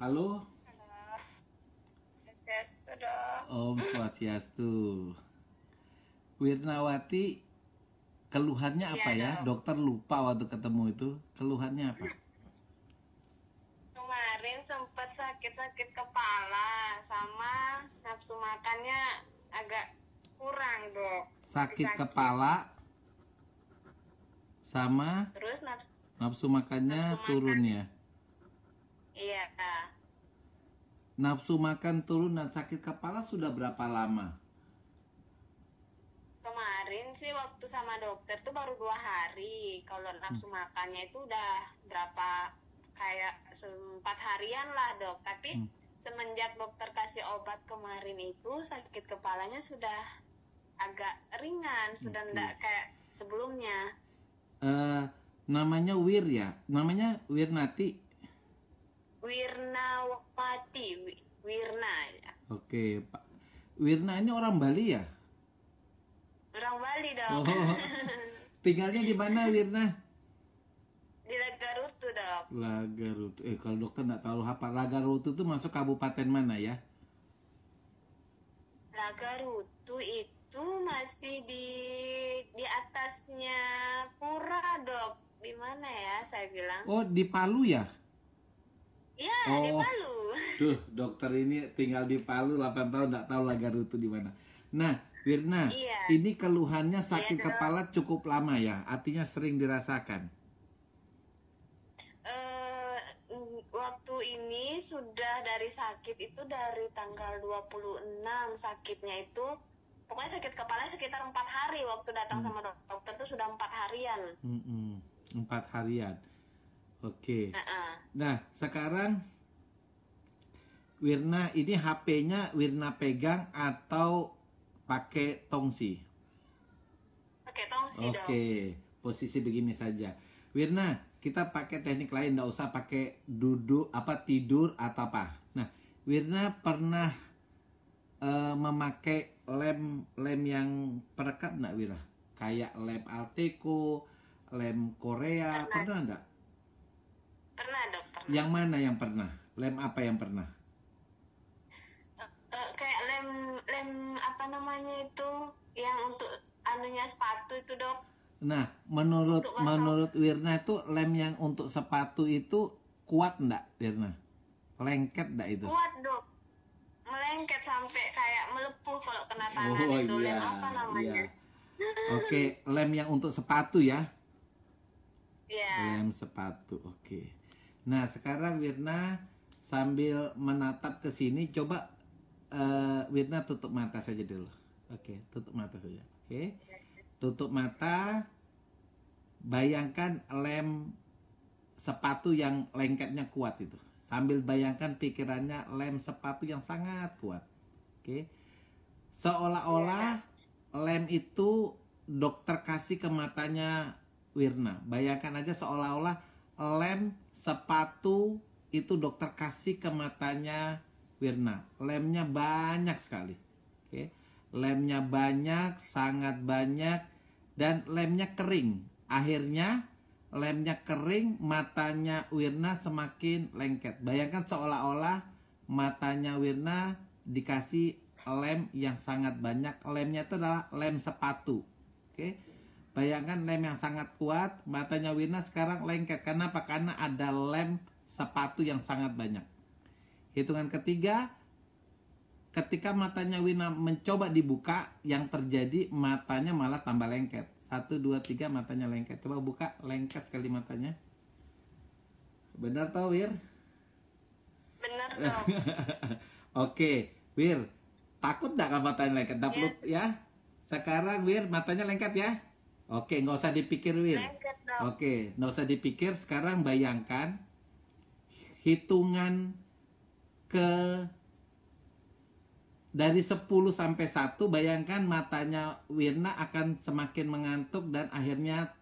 Halo, Swastiastu dok. Om Swastiastu. Wirnawati, keluhannya apa Iya, ya? dok. Dokter lupa waktu ketemu itu. Keluhannya apa? Kemarin sempat sakit-sakit kepala sama nafsu makannya agak kurang dok. Sakit Sakit. kepala sama Terus nafsu nafsu makannya Nafsu makan. turun ya. iya Nafsu makan turun dan sakit kepala sudah berapa lama? kemarin sih waktu sama dokter tuh baru dua hari. Kalau nafsu makannya itu udah berapa kayak sempat harian lah dok. Tapi Hmm. semenjak dokter kasih obat kemarin itu sakit kepalanya sudah agak ringan, sudah Oke. enggak kayak sebelumnya. Eh, namanya Wir ya? Namanya Wirnati. Wirnawati, Wi- Wirna ya. Oke, Pak. Wirna ini orang Bali ya? Orang Bali dok. Oh, tinggalnya di mana Wirna? Di Lagarutu dok. Lagarutu. Eh kalau dokter nggak tahu apa Lagarutu itu masuk kabupaten mana ya? Lagarutu itu masih di di atasnya Pura dok. Di mana ya saya bilang? Oh di Palu ya? Ya di Oh. Palu. Tuh dokter ini tinggal di Palu 8 tahun nggak tahu Lagarutu di mana. Nah Wirna, Iya. ini keluhannya sakit Iya, kepala cukup lama ya? Artinya sering dirasakan. Eh, mm, waktu ini sudah dari sakit itu dari tanggal 26 sakitnya itu pokoknya sakit kepala sekitar empat hari waktu datang Hmm. sama dok- dokter tuh sudah empat harian. Mm-mm, Empat harian. Oke. Heeh. Nah, sekarang Wirna ini HP-nya Wirna pegang atau pakai tongsi? Pakai tongsi dok. Oke, posisi begini saja. Wirna, kita pakai teknik lain, nggak usah pakai duduk apa tidur atau apa. Nah, Wirna pernah eh, memakai lem lem yang perekat nggak Wirna? Kayak lem Alteco, lem Korea, Pernah. pernah nggak? Yang mana yang pernah? Lem apa yang pernah? Eh, kayak lem lem apa namanya itu yang untuk anunya sepatu itu dok. Nah, menurut menurut Wirna itu lem yang untuk sepatu itu kuat nggak Wirna? Lengket nggak itu? Kuat dok. Melengket sampai kayak melepuh kalau kena tangan Oh itu iya, lem apa namanya? iya. Oke, lem yang untuk sepatu ya. Iya. Lem sepatu, oke. Nah, sekarang Wirna sambil menatap ke sini, coba eh, Wirna tutup mata saja dulu. Oke, tutup mata saja. Oke, tutup mata. Bayangkan lem sepatu yang lengketnya kuat itu. Sambil bayangkan pikirannya lem sepatu yang sangat kuat. Oke. Seolah-olah lem itu dokter kasih ke matanya Wirna. Bayangkan aja seolah-olah lem sepatu itu dokter kasih ke matanya Wirna. Lemnya banyak sekali. Oke. Lemnya banyak, sangat banyak dan lemnya kering. Akhirnya lemnya kering, matanya Wirna semakin lengket. Bayangkan seolah-olah matanya Wirna dikasih lem yang sangat banyak. Lemnya itu adalah lem sepatu. Oke. Bayangkan lem yang sangat kuat, matanya Wirna sekarang lengket. Karena apa? Karena ada lem sepatu yang sangat banyak. Hitungan ketiga, ketika matanya Wirna mencoba dibuka, yang terjadi matanya malah tambah lengket. Satu, dua, tiga, matanya lengket. Coba buka, lengket sekali matanya. Benar tau, Wir? Bener dok. Oke, Wir. Takut gak kalau matanya lengket? Dapet ya? Sekarang, Wir, matanya lengket ya? Oke, nggak usah dipikir, dok. Oke, nggak usah dipikir. Sekarang bayangkan hitungan ke dari 10 sampai 1 bayangkan matanya Wirna akan semakin mengantuk dan akhirnya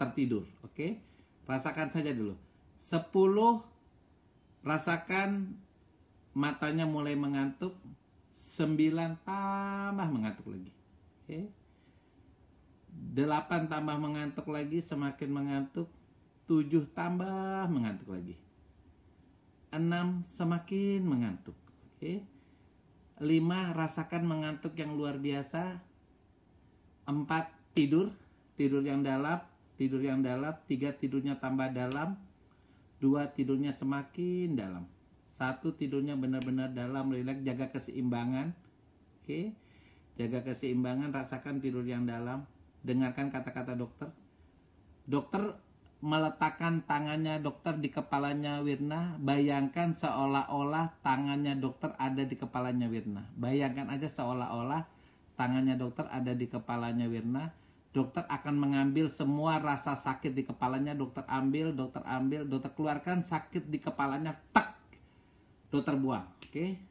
tertidur. Oke? Rasakan saja dulu. 10 rasakan matanya mulai mengantuk. 9 tambah mengantuk lagi. Oke? 8 tambah mengantuk lagi semakin mengantuk. 7 tambah mengantuk lagi. enam semakin mengantuk. Oke. Lima rasakan mengantuk yang luar biasa. Empat tidur, tidur yang dalam, tidur yang dalam. Tiga tidurnya tambah dalam. Dua tidurnya semakin dalam. Satu tidurnya benar-benar dalam, rileks, jaga keseimbangan. Oke. Jaga keseimbangan, rasakan tidur yang dalam. Dengarkan kata-kata dokter. Dokter meletakkan tangannya dokter di kepalanya Wirna, bayangkan seolah-olah tangannya dokter ada di kepalanya Wirna. Bayangkan aja seolah-olah tangannya dokter ada di kepalanya Wirna. Dokter akan mengambil semua rasa sakit di kepalanya, dokter ambil, dokter ambil, dokter keluarkan sakit di kepalanya, tak, dokter buang, oke?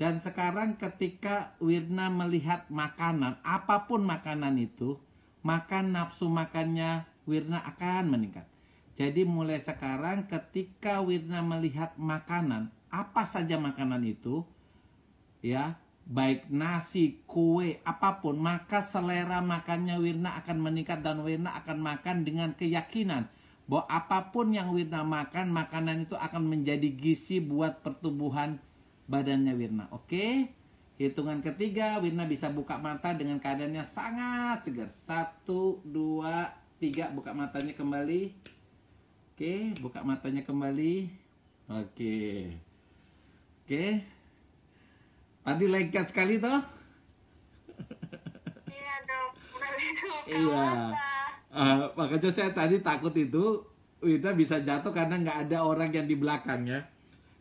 Dan sekarang ketika Wirna melihat makanan, apa pun makanan itu, makan nafsu makannya Wirna akan meningkat. Jadi mulai sekarang ketika Wirna melihat makanan, apa saja makanan itu, ya, baik nasi, kue, apa pun, maka selera makannya Wirna akan meningkat dan Wirna akan makan dengan keyakinan bahwa apa pun yang Wirna makan, makanan itu akan menjadi gizi buat pertumbuhan badannya Wirna. Oke? Hitungan ketiga, Wirna bisa buka mata dengan keadaannya sangat segar. Satu, dua, tiga, buka matanya kembali. Oke, buka matanya kembali. Oke. Oke. Tadi lengket sekali toh? Iya udah itu Iya. Ah, makanya saya tadi takut itu Wirna bisa jatuh karena nggak ada orang yang di belakangnya.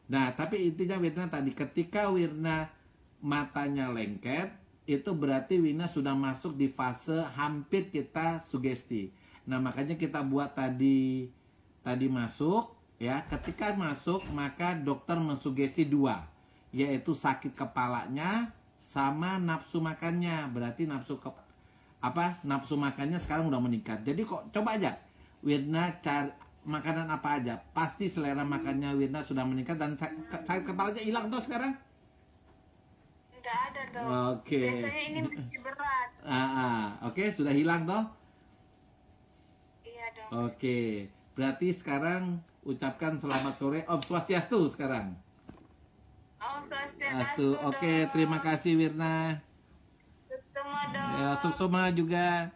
Nah, tapi intinya Wirna tadi ketika Wirna matanya lengket, itu berarti Wirna sudah masuk di fase hampir kita sugesti. Nah, makanya kita buat tadi tadi masuk ya. Ketika masuk maka dokter mensugesti dua, yaitu sakit kepalanya sama nafsu makannya. Berarti nafsu ke apa nafsu makannya sekarang udah meningkat. Jadi kok coba aja Wirna cari makanan apa aja, pasti selera makannya Wirna sudah meningkat dan sak- sakit kepalanya hilang tuh sekarang. Nggak ada dok. Oke. Biasanya ini masih berat. Ah, ah. oke sudah hilang toh. Iya dok. Oke, berarti sekarang ucapkan selamat sore Om Swastiastu sekarang. Astu. swastiastu. Oke, terima kasih Wirna. Dok. Ya, sukses juga.